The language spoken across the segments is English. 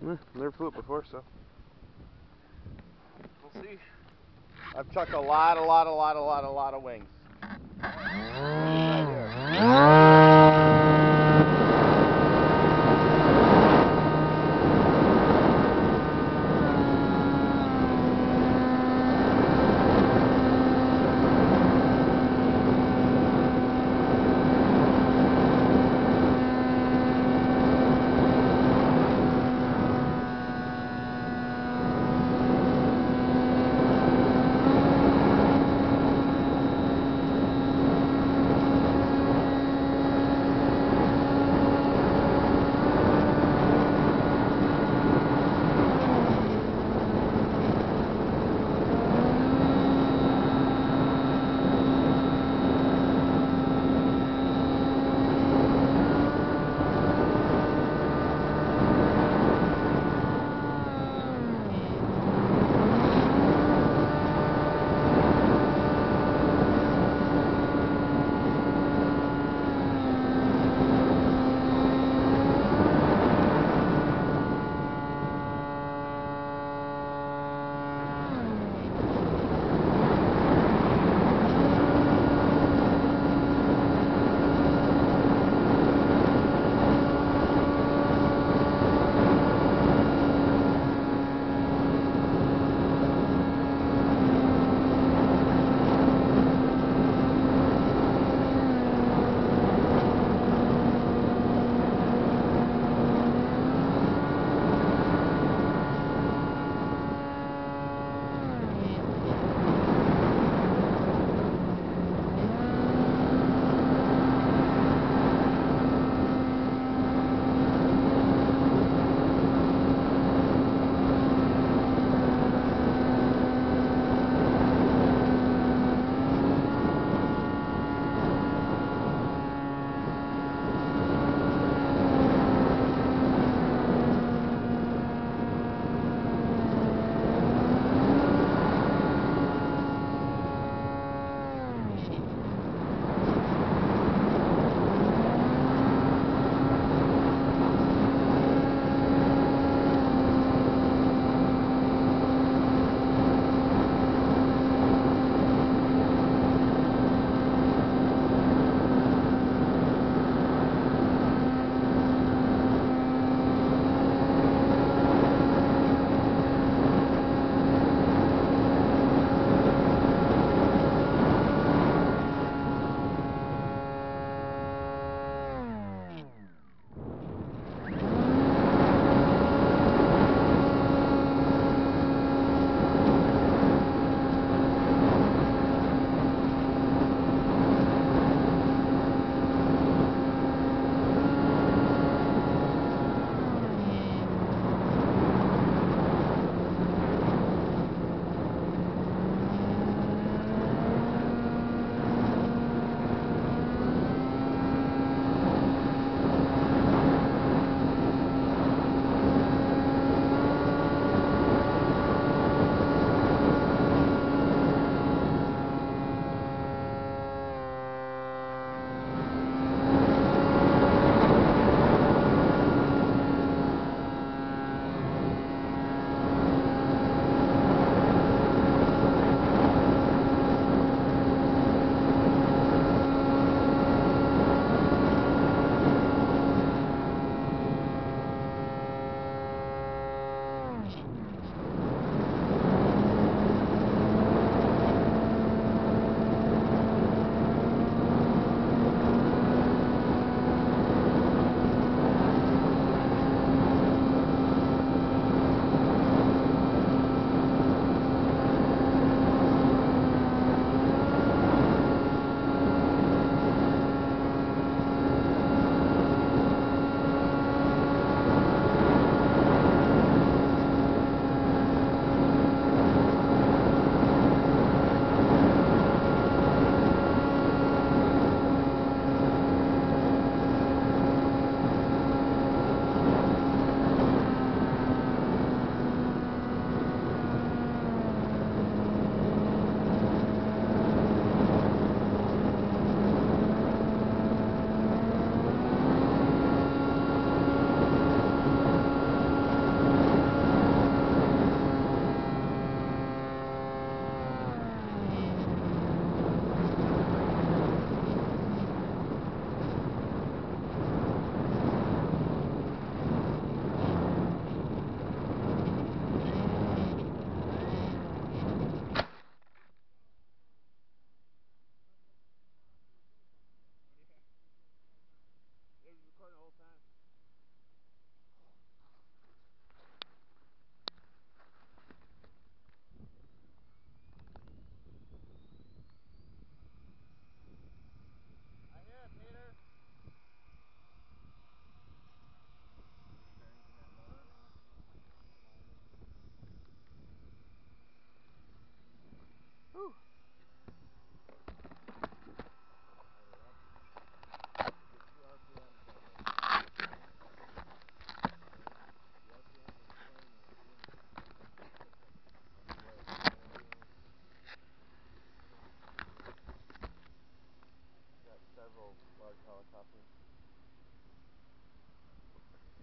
Never flew it before, so we'll see. I've chucked a lot, a lot, a lot, a lot, a lot of wings. Right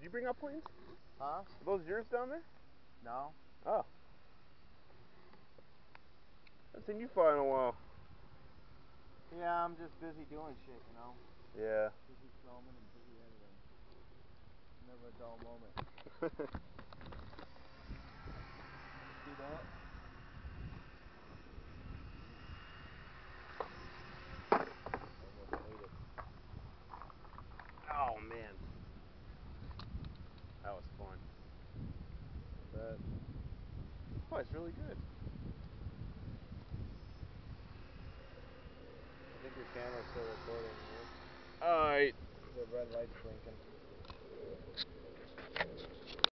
here. bring up planes? Huh? Are those yours down there? No. Oh. I haven't seen you fly in a while. Uh. Yeah, I'm just busy doing shit, you know. Yeah. Busy filming and busy editing. Never a dull moment. See that? Oh, it's really good. I think your camera's still recording. Alright. The red light's blinking.